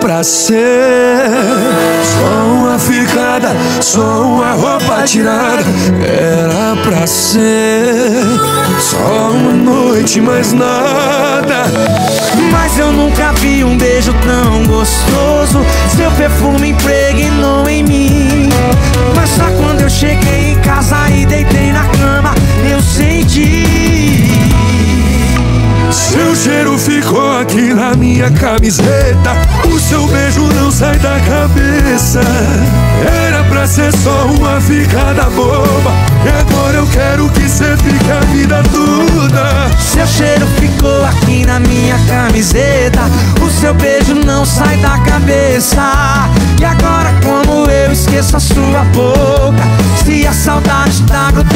pra ser Só uma ficada, só uma roupa tirada. Era pra ser Só uma noite, mais nada. Mas eu nunca vi um beijo tão gostoso cheiro ficou aqui na minha camiseta. O seu beijo não sai da cabeça. Era pra ser só uma ficada boba. E agora eu quero que cê fique a vida toda. Seu cheiro ficou aqui na minha camiseta. O seu beijo não sai da cabeça. E agora como eu esqueço a sua boca? Se a saudade tá grudada